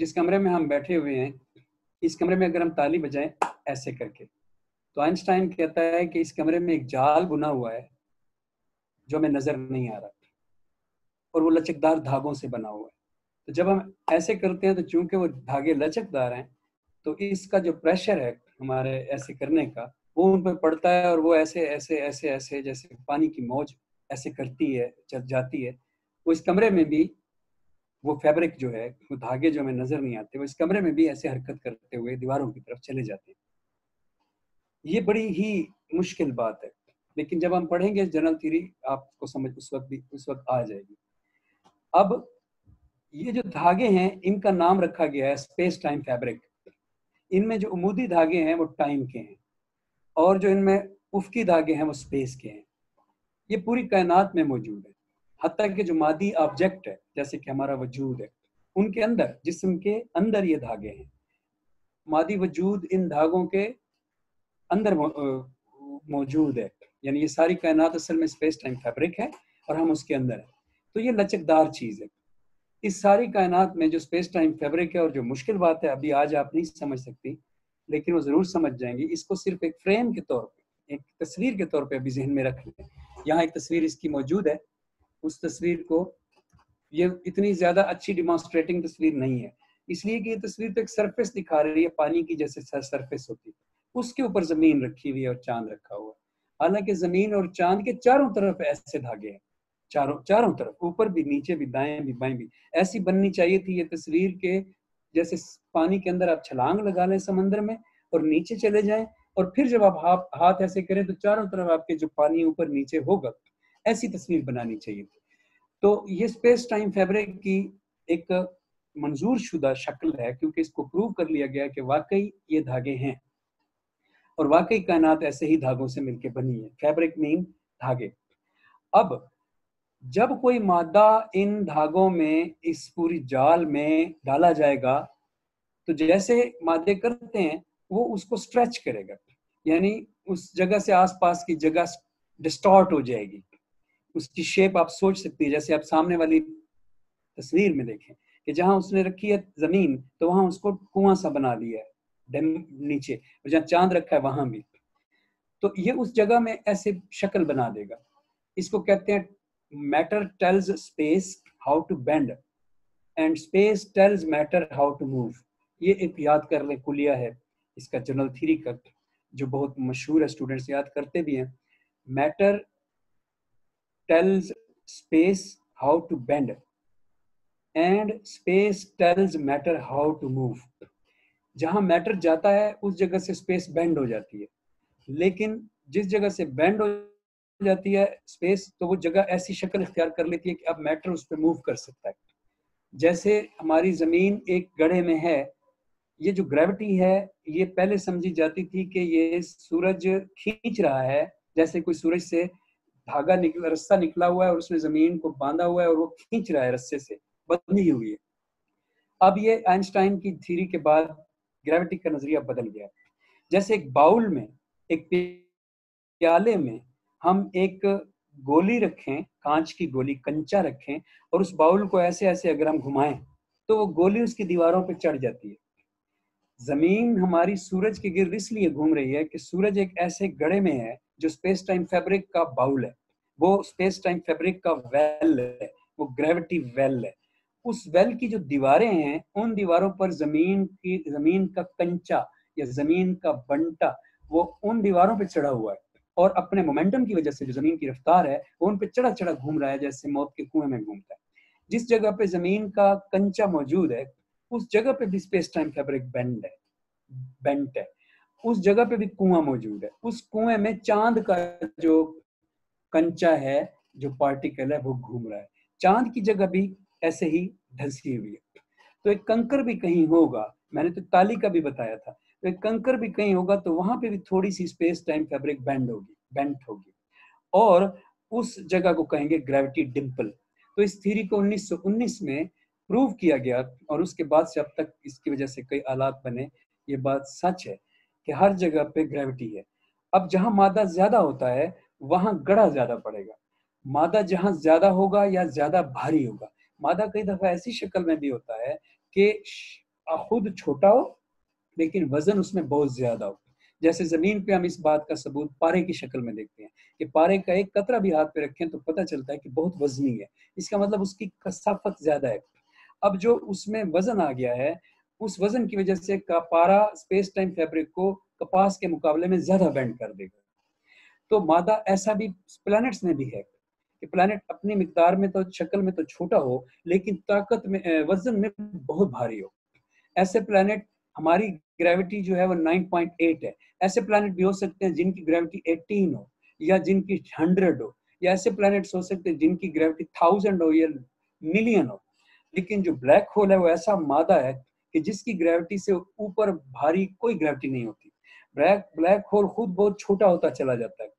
जिस कमरे में हम बैठे हुए हैं, इस कमरे में अगर हम ताली बजाएँ ऐसे करके तो आइंस्टाइन कहता है कि इस कमरे में एक जाल बुना हुआ है, जो हमें नज़र नहीं आ रहा और वो लचकदार धागों से बना हुआ है। तो जब हम ऐसे करते हैं तो चूँकि वो धागे लचकदार हैं तो इसका जो प्रेशर है हमारे ऐसे करने का, वो उन पर पड़ता है और वो ऐसे ऐसे ऐसे ऐसे जैसे पानी की मौज ऐसे करती है चल जाती है। वो इस कमरे में भी वो फैब्रिक जो है, वो धागे जो हमें नज़र नहीं आते, वो इस कमरे में भी ऐसे हरकत करते हुए दीवारों की तरफ़ चले जाते हैं। ये बड़ी ही मुश्किल बात है। लेकिन जब हम पढ़ेंगे जनरल थ्योरी आपको समझ, उस वक्त भी, उस वक्त आ जाएगी। अब ये जो धागे हैं, इनका नाम रखा गया है स्पेस टाइम फैब्रिक इनमें जो उमूदी धागे हैं, वो टाइम के हैं। और जो इनमें उफकी धागे हैं, वो स्पेस के हैं। ये पूरी कायनात में मौजूद है। हती कि जो मादी ऑब्जेक्ट है, जैसे कि हमारा वजूद है, उनके अंदर, जिसम के अंदर ये धागे हैं। मादी वजूद इन धागों के अंदर मौजूद है। यानी ये सारी कायनात असल में स्पेस टाइम फैब्रिक है और हम उसके अंदर हैं। तो ये लचकदार चीज़ है। इस सारी कायनात में जो स्पेस टाइम फैब्रिक है और जो मुश्किल बात है, अभी आज आप नहीं समझ सकती, लेकिन वो ज़रूर समझ जाएँगी। इसको सिर्फ़ एक फ्रेम के तौर पे, एक तस्वीर के तौर पर अभी जहन में रख लें। यहाँ एक तस्वीर इसकी मौजूद है। उस तस्वीर को, ये इतनी ज़्यादा अच्छी डिमॉन्स्ट्रेटिंग तस्वीर नहीं है। इसलिए कि ये तस्वीर तो एक सरफेस दिखा रही है, पानी की जैसे सरफेस होती है। उसके ऊपर ज़मीन रखी हुई है और चाँद रखा हुआ है। हालाँकि ज़मीन और चाँद के चारों तरफ़ ऐसे धागे हैं। चारों चारों तरफ़, ऊपर भी, नीचे भी, दाएँ भी, बाएँ भी। ऐसी बननी चाहिए थी ये तस्वीर के जैसे पानी के अंदर आप छलांग लगा लें समंदर में और नीचे चले जाएँ और फिर जब आप हाथ ऐसे करें तो चारों तरफ़ आपके जो पानी ऊपर नीचे होगा। ऐसी तस्वीर बनानी चाहिए तो ये स्पेस टाइम फैब्रिक की एक मंजूर शुदा शक्ल है, क्योंकि इसको प्रूव कर लिया गया कि वाकई ये धागे हैं। और वाकई कायनात ऐसे ही धागों से मिलकर बनी है। फैब्रिक मीन धागे। अब, जब कोई मादा इन धागों में, इस पूरी जाल में डाला जाएगा तो जैसे मादे करते हैं, वो उसको स्ट्रेच करेगा। यानी उस जगह से आसपास की जगह डिस्टॉर्ट हो जाएगी। उसकी शेप आप सोच सकती है, जैसे आप सामने वाली तस्वीर में देखें कि जहाँ उसने रखी है ज़मीन तो वहाँ उसको कुआँ सा बना दिया है नीचे, और जहाँ चाँद रखा है, वहाँ भी। तो ये उस जगह में ऐसे शक्ल बना देगा। इसको कहते हैं matter tells space how to bend and space tells matter how to move ये एक याद कर ले, कुलिया है, इसका जनरल थ्री का, जो बहुत मशहूर है स्टूडेंट्स याद करते भी हैं। Matter tells space how to bend and space tells matter how to move जहाँ मैटर जाता है, उस जगह से स्पेस बेंड हो जाती है। लेकिन जिस जगह से बेंड हो जाती है स्पेस तो वो जगह ऐसी शक्ल इख्तियार कर लेती है कि अब मैटर उस पर मूव कर सकता है। जैसे हमारी ज़मीन एक गढ़े में है, ये जो ग्रेविटी है, ये पहले समझी जाती थी कि ये सूरज खींच रहा है, जैसे कोई सूरज से धागा निकला रस्सा निकला हुआ है और उसने ज़मीन को बांधा हुआ है और वो खींच रहा है रस्से से, बंधी हुई है। अब ये आइंस्टाइन की थ्योरी के बाद ग्रेविटी का नज़रिया बदल गया जैसे एक बाउल में, एक प्याले में हम एक गोली रखें, कांच की गोली, कंचा रखें और उस बाउल को ऐसे ऐसे अगर हम घुमाएँ तो वो गोली उसकी दीवारों पर चढ़ जाती है। ज़मीन हमारी सूरज के गिर्द इसलिए घूम रही है कि सूरज एक ऐसे गड़े में है जो स्पेस टाइम फैब्रिक का बाउल है। वो स्पेस टाइम फैब्रिक का वेल है, वो ग्रेविटी वेल है। उस वेल की जो दीवारें हैं, उन दीवारों पर ज़मीन की, ज़मीन का कंचा या ज़मीन का बंटा, वो उन दीवारों पर चढ़ा हुआ है। और अपने मोमेंटम की वजह से जो ज़मीन की रफ्तार है, वो उन पर चढ़ा चढ़ा घूम रहा है, जैसे मौत के कुएँ में घूमता है। जिस जगह पे ज़मीन का कंचा मौजूद है, उस जगह पे भी स्पेस टाइम फैब्रिक बेंड है बेंट है। उस जगह पे भी कुआँ मौजूद है। उस कुएँ में चाँद का जो कंचा है जो पार्टिकल है, वो घूम रहा है। चाँद की जगह भी ऐसे ही धंसी हुई है। तो एक कंकर भी कहीं होगा, मैंने तो ताली का भी बताया था तो एक कंकर भी कहीं होगा तो वहाँ पे भी थोड़ी सी स्पेस टाइम फैब्रिक बेंड होगी बेंट होगी। और उस जगह को कहेंगे ग्रेविटी डिम्पल तो इस थ्योरी को 1919 में प्रूव किया गया और उसके बाद से अब तक इसकी वजह से कई आलात बने, ये बात सच है कि हर जगह पे ग्रेविटी है। अब जहाँ मादा ज़्यादा होता है वहाँ गड़ा ज़्यादा पड़ेगा। मादा जहाँ ज़्यादा होगा या ज़्यादा भारी होगा। मादा कई दफ़ा ऐसी शक्ल में भी होता है कि खुद छोटा हो, लेकिन वज़न उसमें बहुत ज़्यादा हो। जैसे ज़मीन पे हम इस बात का सबूत पारे की शक्ल में देखते हैं कि पारे का एक कतरा भी हाथ पे रखें तो पता चलता है कि बहुत वजनी है। इसका मतलब उसकी कसाफत ज़्यादा है। अब जो उसमें वज़न आ गया है, उस वज़न की वजह से पारा स्पेस टाइम फैब्रिक को कपास के मुकाबले में ज़्यादा बेंड कर देगा। तो मादा ऐसा भी प्लैनेट्स में भी है कि प्लैनेट अपनी मकदार में तो शक्ल में तो छोटा हो, लेकिन ताकत में वज़न में बहुत भारी हो। ऐसे प्लैनेट हमारी ग्रेविटी जो है वो 9.8 है। ऐसे प्लैनेट भी हो सकते हैं जिनकी ग्रेविटी 18 हो, या जिनकी 100 हो, या ऐसे प्लैनेट्स हो सकते हैं जिनकी ग्रेविटी थाउज़ेंड हो, या मिलियन हो। लेकिन जो ब्लैक होल है वो ऐसा मादा है कि जिसकी ग्रेविटी से ऊपर भारी कोई ग्रेविटी नहीं होती। ब्लैक ब्लैक होल खुद बहुत छोटा होता चला जाता है।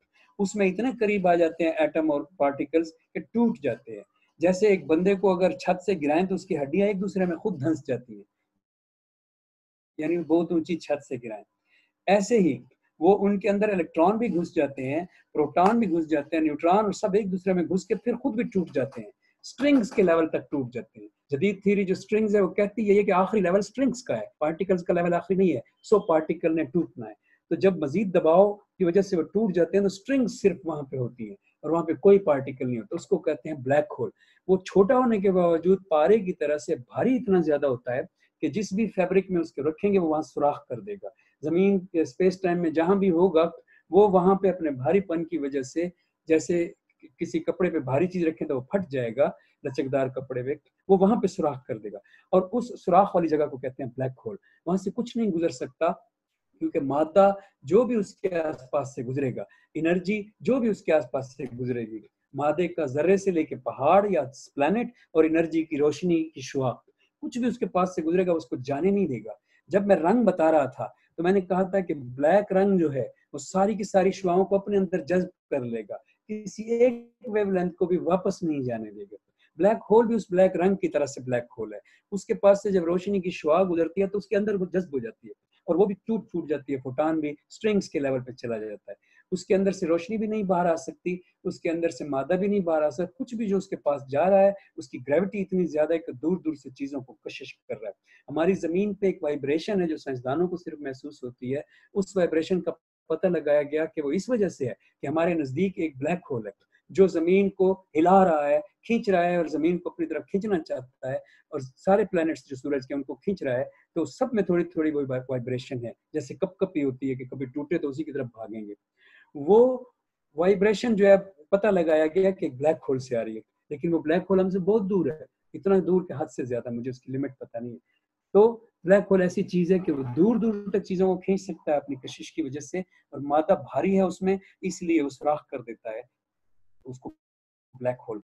उसमें इतने करीब आ जाते हैं एटम और पार्टिकल्स के टूट जाते हैं। जैसे एक बंदे को अगर छत से गिराएँ तो उसकी हड्डियाँ एक दूसरे में खुद धंस जाती हैं। यानी बहुत ऊँची छत से गिराएँ। ऐसे ही वो उनके अंदर इलेक्ट्रॉन भी घुस जाते हैं प्रोटॉन भी घुस जाते हैं न्यूट्रॉन और सब एक दूसरे में घुस के फिर खुद भी टूट जाते हैं। स्ट्रिंग्स के लेवल तक टूट जाते हैं। जदीद थ्योरी जो स्ट्रिंग्स है वो कहती है कि आखिरी लेवल स्ट्रिंग्स का है। पार्टिकल्स का लेवल आखिरी नहीं है। सो पार्टिकल ने टूटना है। तो जब मजीद दबाव की वजह से वो टूट जाते हैं तो स्ट्रिंग सिर्फ़ वहाँ पे होती है और वहाँ पे कोई पार्टिकल नहीं होता। उसको कहते हैं ब्लैक होल वो छोटा होने के बावजूद पारे की तरह से भारी इतना ज़्यादा होता है कि जिस भी फैब्रिक में उसके रखेंगे, वो वहाँ सुराख कर देगा। ज़मीन स्पेस टाइम में जहाँ भी होगा, वो वहाँ पे अपने भारीपन की वजह से जैसे किसी कपड़े पे भारी चीज़ रखें तो वो फट जाएगा, लचकदार कपड़े पे, वो वहाँ पे सुराख कर देगा। और उस सुराख वाली जगह को कहते हैं ब्लैक होल वहाँ से कुछ नहीं गुजर सकता क्योंकि मादा जो भी उसके आसपास से गुजरेगा एनर्जी जो भी उसके आसपास से गुजरेगी, मादे का जर्रे से लेके पहाड़ या प्लैनेट और एनर्जी की रोशनी की शुआ कुछ भी उसके पास से गुजरेगा, उसको जाने नहीं देगा। जब मैं रंग बता रहा था तो मैंने कहा था कि ब्लैक रंग जो है, वो सारी की सारी शुआओं को अपने अंदर जज्ब कर लेगा। किसी एक वेवलेंथ को भी वापस नहीं जाने देगा। ब्लैक होल भी उस ब्लैक रंग की तरह से ब्लैक होल है। उसके पास से जब रोशनी की शुआ गुजरती है तो उसके अंदर वो जज्ब हो जाती है। और वो भी टूट फूट जाती है, फोटान भी स्ट्रिंग्स के लेवल पे चला जाता है। उसके अंदर से रोशनी भी नहीं बाहर आ सकती, उसके अंदर से मादा भी नहीं बाहर आ सकता, कुछ भी जो उसके पास जा रहा है, उसकी ग्रेविटी इतनी ज़्यादा है कि दूर दूर से चीज़ों को कशिश कर रहा है। हमारी ज़मीन पे एक वाइब्रेशन है जो साइंसदानों को सिर्फ़ महसूस होती है, उस वाइब्रेशन का पता लगाया गया कि वो इस वजह से है कि हमारे नज़दीक एक ब्लैक होल है। जो ज़मीन को हिला रहा है, खींच रहा है और ज़मीन को अपनी तरफ़ खींचना चाहता है और सारे प्लैनेट्स जो सूरज के उनको खींच रहा है तो सब में थोड़ी थोड़ी वो वाइब्रेशन है। जैसे कप कपी होती है कि कभी टूटे तो उसी की तरफ़ भागेंगे। वो वाइब्रेशन जो है पता लगाया गया कि ब्लैक होल से आ रही है, लेकिन वो ब्लैक होल हमसे बहुत दूर है। इतना दूर के हद से ज़्यादा, मुझे उसकी लिमिट पता नहीं है। तो ब्लैक होल ऐसी चीज़ है कि वो दूर दूर तक चीज़ों को खींच सकता है अपनी कशिश की वजह से और मादा भारी है उसमें, इसलिए वो सुराख कर देता है। उसको ब्लैक होल